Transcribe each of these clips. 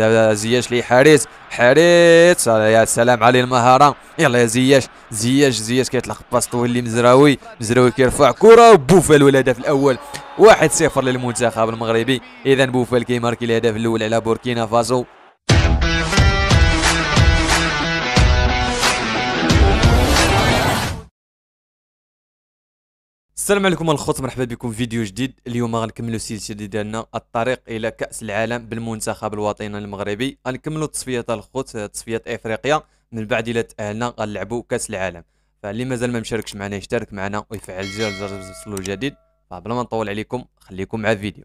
هذا زياش لي حارث حارث يا سلام عليه المهارة. يلا يا زياش زياش زياش كيطلق passe طويل لمزراوي مزراوي كيرفع كرة وبوفال الهدف الأول. واحد صفر للمنتخب المغربي. إذا بوفال كيماركي الهدف الأول على بوركينا فاسو. السلام عليكم الخوت مرحبا بكم في فيديو جديد اليوم غنكملوا السلسله ديالنا الطريق إلى كاس العالم بالمنتخب الوطني المغربي غنكملوا تصفيات الخوت تصفيات افريقيا من بعد إلى تاهلنا غنلعبوا كاس العالم فاللي مازال ما مشاركش معنا يشترك معنا ويفعل زر يوصلوا جديد فبلا ما نطول عليكم خليكم مع الفيديو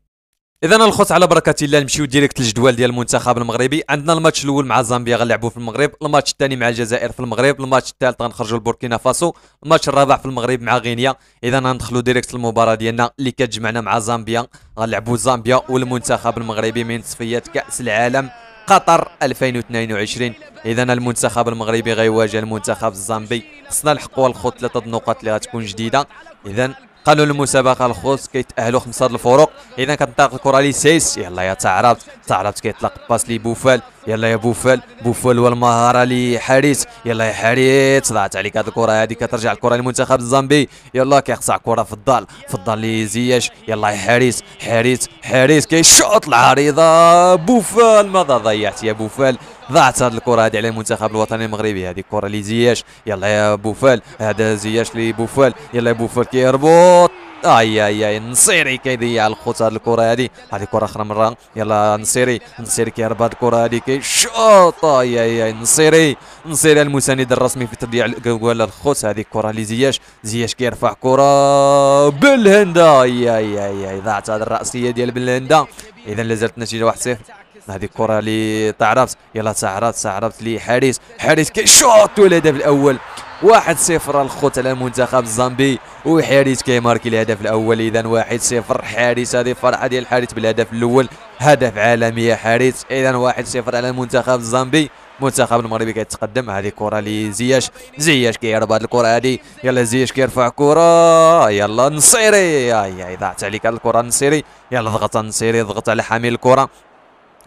إذا الخوت على بركة الله نمشيو direct للجدول ديال المنتخب المغربي. عندنا الماتش الأول مع زامبيا غنلعبوا في المغرب الماتش الثاني مع الجزائر في المغرب الماتش الثالث غنخرجوا لبوركينا فاسو الماتش الرابع في المغرب مع غينيا. إذا غندخلوا direct للمباراة ديالنا اللي كتجمعنا مع زامبيا. غنلعبوا زامبيا والمنتخب المغربي من تصفيات كأس العالم قطر 2022 إذا المنتخب المغربي غيواجه المنتخب الزامبي. خصنا نلحقوا الخوت ثلاثة النقاط اللي غتكون جديدة. إذا قانون المسابقه الخوص كيتاهلوا خمسة الفروق اذا كتنطلق الكرة لسيس. يلا يا تعربت تعربت كيطلق باس لي بوفال يلا يا بوفال. بوفال والمهاره لحارس. يلا يا حارس. ضاعت عليك هذه الكرة. هذه كترجع الكرة للمنتخب الزامبي يلا كيقطع الكره في الدار. في الدار لزياش يلا يا حارس. حارس. حارس. كيشوط العريضة. بوفال. ماذا ضيعت يا بوفال؟ ضاعت هذه الكرة هذه على المنتخب الوطني المغربي. هذه الكره لزياش يلا يا بوفال هذا زياش لبوفال يلا يا بوفال كيربط. أي أي أي. نصيري كيضيع الخوت هذه الكرة هذه هذه كرة أخرى مره يلا نصيري. نصيري كيهرب هذه الكرة هذه كيشوط. أي أي أي. نصيري. نصيري المساند الرسمي في تضييع الجوال الخوت. هذه الكره لزياش زياش. كيرفع كرة بالهندا. أي أي أي. ضاعت هذه الرأسية ديال بالهندا. اذا لازالت النتيجة 1-0 هذه الكرة اللي تعرفت يلا تعرفت تعرفت لي حارس. حارس كيشوط الهدف الأول. واحد صفر الخوت على المنتخب الزامبي وحارس كيماركي الهدف الأول. اذا واحد صفر. حارس هذه فرحه ديال الحارس بالهدف الأول. هدف عالمي يا حارس. اذا واحد صفر على المنتخب الزامبي المنتخب المغربي كيتقدم هذه كره لزياش. زياش كيهرب هذه الكرة هذه. يلا زياش كيرفع كرة. يلا نصيري. اي ضاعت عليك الكرة نصيري. يلا ضغط نصيري ضغط على حامل الكرة.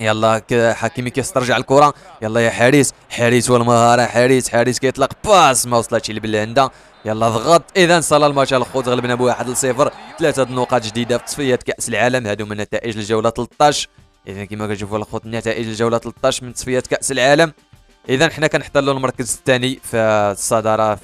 يلا حكيمي كيسترجع الكرة. يلا يا حارس. حارس والمهاره حارس. حارس كيطلق. باس. ما وصلتش لبلاندا يلا ضغط. إذا صال الماتش الخوت غلبنا بواحد لصفر. ثلاثة نقاط جديدة في تصفيات كأس العالم. هادو من نتائج الجولة 13 إذا كما كتشوفوا الخوت نتائج الجولة 13 من تصفيات كأس العالم. إذا حنا كنحتلوا المركز الثاني في الصدارة.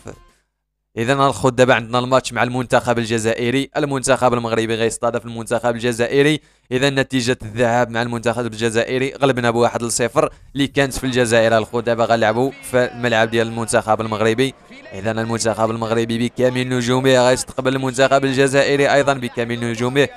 إذا الخوت دابا عندنا الماتش مع المنتخب الجزائري. المنتخب المغربي غيستضيف المنتخب الجزائري. إذا نتيجة الذهاب مع المنتخب الجزائري غلبنا بواحد لصفر. اللي كانت في الجزائر الخوت دابا غنلعبوا في الملعب ديال المنتخب المغربي. إذا المنتخب المغربي بكامل نجومه غيستقبل المنتخب الجزائري أيضا بكامل نجومه.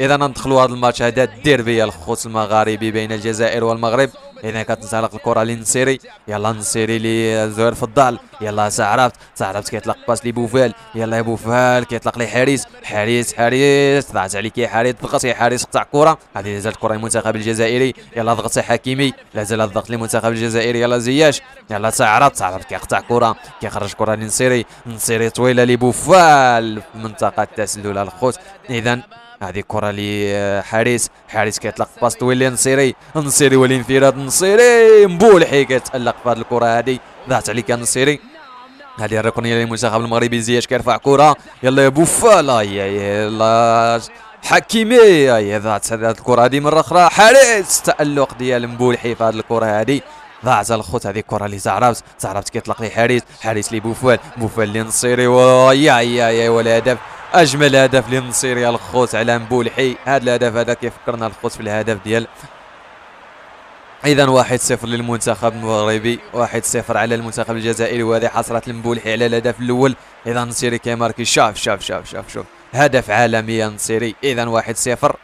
إذا ندخلوا هذا الماتش هذا الديربي الخوت المغاربي بين الجزائر والمغرب. اذا كتنطلق الكرة للنصيري. يلا نصيري لي زهير فضال يلا سعرفت سعرفت كيطلق باس لي بوفال يلا يا بوفال كيطلق لي حارس حارس ضاعت عليك يا حارس ضغط يا حارس قطع كره هذه زالت كرة المنتخب الجزائري. يلا ضغط حكيمي. لا زال الضغط للمنتخب الجزائري. يلا زياش. يلا سعرفت سعرفت كيقطع كرة. كيخرج كرة لنصيري نصيري طويلة لبوفال في منطقة التسلل الخوت. اذا هذه كرة لحارس. حارس كيطلق باس طويل لنصيري. نصيري والانفراد نصيري. مبولحي كيتالق في هذه الكرة هذه. ضاعت عليك نصيري. هذه الركنية للمنتخب المغربي. زياش كيرفع كرة. يلا يا بوفالا يلا حكيمي. يا ضاعت هذه الكرة هذه مرة أخرى. حارس. تألق ديال مبولحي في هذه الكرة هذه. ضاعت الخوت هذه الكره اللي زعربت كيطلق لي حارس حارس بوفال بوفال لنصيري ويا يا يا والهدف أجمل هدف للنصيري الخوت على مبولحي. هذا الهدف هذا كيفكرنا الخوت في الهدف ديال إذا واحد صفر للمنتخب المغربي واحد صفر على المنتخب الجزائري وهذه حصرت المبولحي على الهدف الأول. إذا نصيري كيماركي شاف شاف شاف شاف شوف. هدف عالمي يا نصيري. إذا واحد صفر.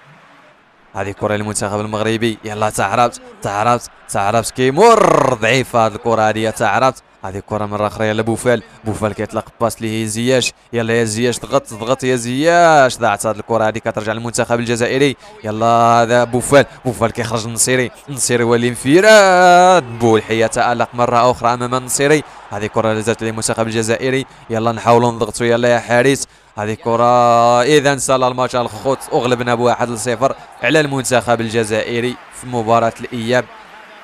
هذه كرة للمنتخب المغربي. يلا تعربت تعربت تعربت كيمر ضعيف هذه الكرة هذه تعربت هذه كرة مره أخرى يلا بوفال بوفال كيطلق passe لي زياش يلا يا زياش ضغط ضغط يا زياش. ضاعت هذه الكرة. هذه كترجع للمنتخب الجزائري. يلا هذا بوفال بوفال كيخرج النصيري النصيري والانفراد بولحي يتالق مرة أخرى أمام النصيري. هذه كرة لازالت للمنتخب الجزائري. يلا نحاولوا نضغطوا. يلا يا حارس. هذه كرة إذا سال الماتش الخوت. أغلبنا بواحد لصفر على المنتخب الجزائري في مباراة الإياب.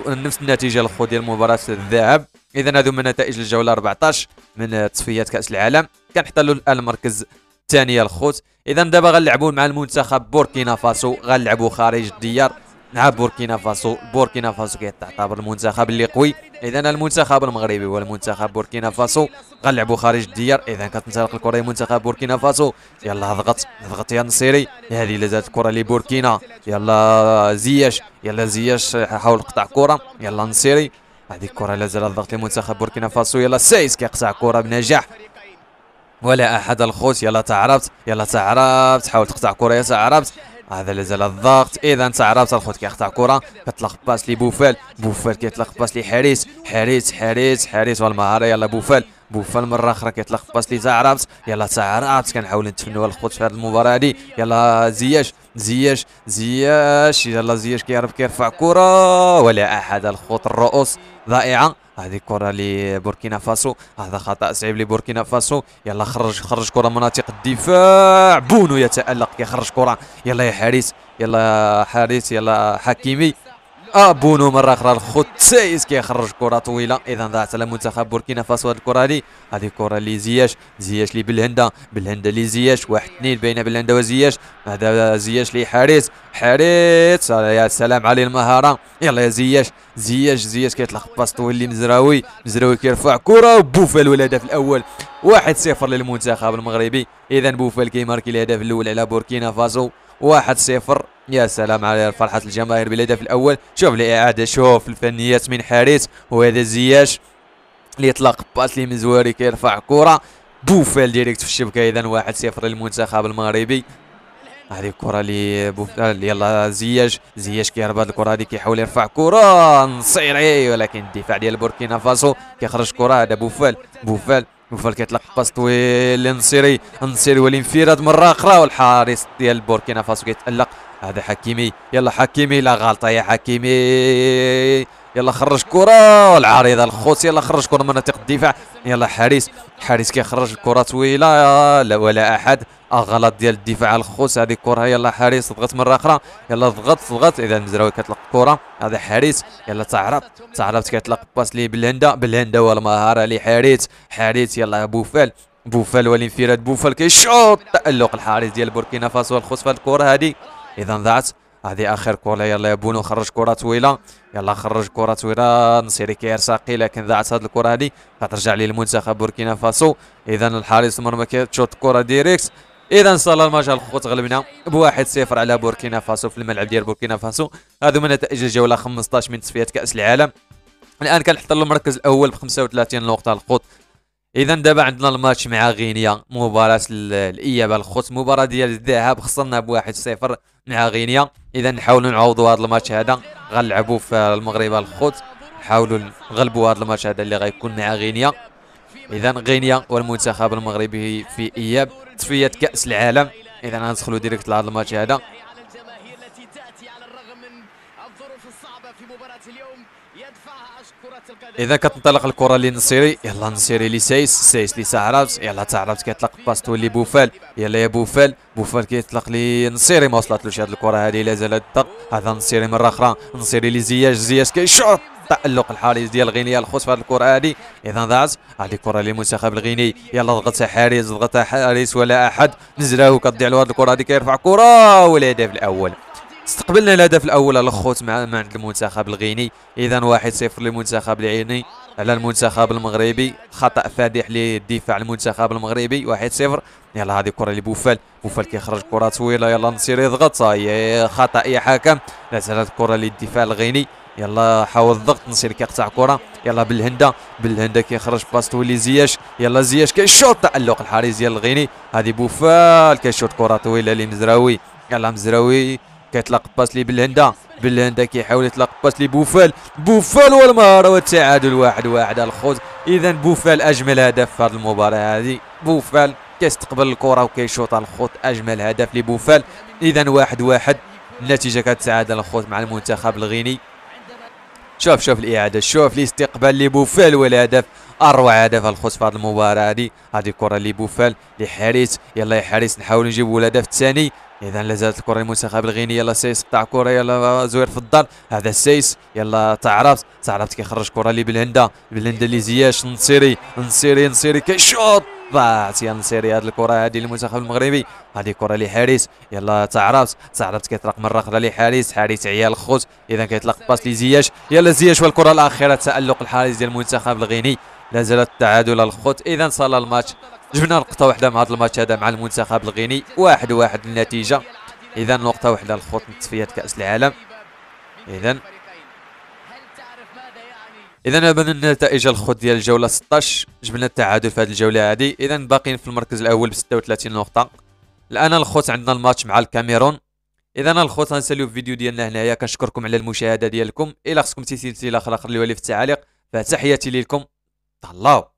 نفس النتيجة الخو ديال مباراة الذهاب. إذا هذو من نتائج الجولة 14 من تصفيات كأس العالم. كنحتلوا المركز الثاني الخوت. إذا دابا غنلعبوا مع المنتخب بوركينا فاسو. غنلعبوا خارج الديار مع بوركينا فاسو. بوركينا فاسو كيعتبر المنتخب اللي قوي. إذا المنتخب المغربي والمنتخب بوركينا فاسو. غنلعبوا خارج الديار. إذا كتنطلق الكرة منتخب بوركينا فاسو. يلا ضغط ضغط يا نصيري. هذه اللي زادت الكرة لبوركينا. يلا زياش يلا زياش حاول قطع كرة. يلا نصيري. هذه الكرة لا زال الضغط لمنتخب بوركينا فاسو. يلا سايس كيقطع كرة بنجاح. ولا أحد الخوت. يلا تعربت يلا تعربت حاول تقطع كرة. يا تعربت هذا لازال الضغط. إذا تعربت الخوت كيقطع كرة كيطلق passe لي بوفال كيطلق passe لي حارث حارث حارث والمهارة. يلا بوفال. بوفال مرة أخرى كيطلق passe تعربت يلا تعربت كنحاول نتفنوا الخوت في هذه المباراة هذه يلا زياش زياش زياش. يلا زياش كيهرب كيرفع كرة. ولا أحد الخوت الرؤوس. ضائعة. هذه كرة لبوركينا فاسو. هذا خطأ صعيب لبوركينا فاسو. يلا خرج خرج كرة مناطق الدفاع. بونو يتألق يخرج كرة. يلا يا حارث يلا حارس يلا حكيمي. بونو مرة أخرى الخط سايس كيخرج كرة طويلة. اذا ضاعت على منتخب بوركينا فاسو هذه الكرة هذه هذه كره لزياش زياش. لبلهندا بلهندا لزياش واحد اثنين بين بلهندا وزياش. هذا زياش لحارث حارث. يا سلام على المهارة. يلا يا زياش. زياش زياش كيطلق passe طويل لمزراوي مزراوي. كيرفع كرة. وبوفال الهدف الأول. واحد صفر للمنتخب المغربي. اذا بوفال كيماركي الهدف الأول على بوركينا فاسو. واحد صفر. يا سلام على فرحة الجماهير بالهدف الأول. شوف الإعادة شوف الفنيات من حارث وهذا زياش اللي يطلق passe لي مزراوي كيرفع كرة. بوفال direct في الشبكة إذا واحد صفر للمنتخب المغربي. هذه الكرة اللي بوفال يلا زياش زياش كيهرب هذه الكرة هذه كيحاول يرفع كرة. نصيري ولكن الدفاع ديال بوركينا فاسو كيخرج كرة. هذا بوفال بوفال بوفال كيطلق passe طويل لنصيري نصيري والانفراد مرة أخرى. والحارس ديال بوركينا فاسو كيتألق هذا حكيمي. يلا حكيمي لا غلطة يا حكيمي. يلا خرج كرة. والعارضه الخوت يلا خرج كرة مناطق الدفاع. يلا حارس. حارس كيخرج الكرة طويلة. لا ولا أحد. غلط ديال الدفاع الخوت هذه الكره يلا حارس ضغط مره أخرى يلا ضغط ضغط إذا المزراوي كتلقى الكره هذا حارث. يلا تعربت تعربت كيطلق passe لي بالهندا. بالهندا والمهاره لحارث حارث. يلا بوفال بوفال والانفراد. بوفال كيشوط. تألق الحارس ديال بوركينا فاسو الخوت في الكرة هذه. اذا ضاعت هذه آخر كره يلا يا بونو خرج كرة طويلة. يلا خرج كرة طويلة. نصيري كيرساقي لكن ضاعت هذه الكرة هذه غترجع لي المنتخب بوركينا فاسو. اذا الحارس المرمى كيتشوط كرة direct اذا سالا الماتش الخوت غلبنا بواحد صفر على بوركينا فاسو في الملعب ديال بوركينا فاسو. هذو من نتائج الجولة 15 من تصفيات كأس العالم. الآن كنحتل المركز الأول ب 35 نقطة. الخوت اذا دابا عندنا الماتش مع غينيا مباراة الإياب الخوت مباراة ديال الذهاب خسرنا بواحد صفر مع غينيا. اذا نحاولوا نعوضوا هذا الماتش هذا غنلعبوا في المغرب الخوت نحاولوا نغلبوا هذا الماتش هذا اللي غيكون مع غينيا. اذا غينيا والمنتخب المغربي في إياب تصفية كأس العالم. اذا غندخلوا direct لهذا الماتش هذا. إذا كتنطلق الكرة للنصيري يلا نصيري لسايس سايس لتعربت يلا تعربت كيطلق passe طويل لي بوفال يلا يا بوفال بوفال كيطلق لنصيري ما وصلتلوش هذه الكرة هذه لا زالت الضغط هذا نصيري مره أخرى نصيري لزياش زياش كيشوط تألق الحارس ديال غينيا الخوص في هذه الكرة هذه إذا ضاعت هذه الكره للمنتخب الغيني. يلا ضغطها حارس ضغطها حارس ولا أحد. نزراو كتضيع له هذه الكرة هذه كيرفع كرة والهدف الأول. استقبلنا الهدف الأول الاخوت مع مع المنتخب الغيني. اذا واحد صفر للمنتخب الغيني على المنتخب المغربي. خطأ فادح للدفاع المنتخب المغربي. واحد صفر. يلا هذه كرة لبوفال. بوفال كيخرج كرة طويلة. يلا نصيري ضغط. خطأ يا حكم لا زالت الكره للدفاع الغيني. يلا حاول الضغط. نصيري كيقطع كرة. يلا بالهندا بالهندا كيخرج passe طويل لي زياش. يلا زياش كيشوط. تألق الحارس ديال الغيني. هذه بوفال كيشوط كرة طويلة لمزراوي. يلا مزراوي. كيطلق passe لي بالهندا بالهندا كيحاول يطلق passe لي بوفال بوفال والمهاره والتعادل واحد واحد الخوت اذا بوفال أجمل هدف في هذه المباراة هذه. بوفال كيستقبل الكرة وكيشوط الخوت أجمل هدف لبوفال. اذا واحد واحد النتيجة كتعادل الخوت مع المنتخب الغيني. شوف شوف الإعادة شوف الاستقبال لبوفال والهدف أروع هدف الخوت في هذه المباراة هذه. هذه الكره لبوفال لحارث يلا يا حارث نحاول نجيبوا الهدف الثاني. إذا لا زالت الكرة للمنتخب الغيني يلا سايس قطع كرة يلا زوير في الدار هذا سايس يلا تعربت تعربت كيخرج كرة لي بلهندا بلهندا لي زياش نصيري نصيري نصيري كيشوط. ضاعت يا نصيري هذه الكرة هذه للمنتخب المغربي. هذه كرة لحارس يلا تعرفت تعرفت كيطلق مره أخرى لحارس. حارس عيال الخوت إذا كيطلق باس لزياش يلا زياش والكرة الأخيرة تألق الحارس ديال المنتخب الغيني. لا زالت التعادل الخوت. إذا صال الماتش. جبنا نقطة واحدة مع هذا الماتش هذا مع المنتخب الغيني واحد واحد النتيجة إذا نقطة واحدة من تصفيات كأس العالم. إذا اذا هذا النتائج الخوت ديال الجولة 16 جبنا التعادل في هذه الجولة هذه اذا باقيين في المركز الأول ب 36 نقطة. الآن الخوت عندنا الماتش مع الكاميرون. اذا الخوت غنساليو الفيديو ديالنا هنايا. كنشكركم على المشاهدة ديالكم. إلى خصكم شي سلسله أخرى خليوها لي في التعاليق فتحياتي لكم. تهلاو.